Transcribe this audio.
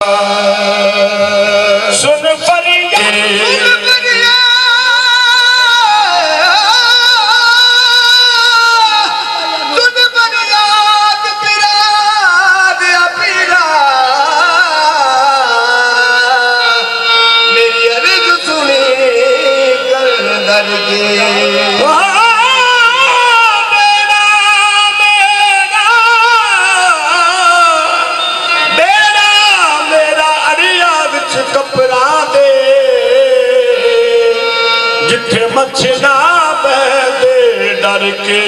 Uh... جتھے مچھنا بہ ڈر کے۔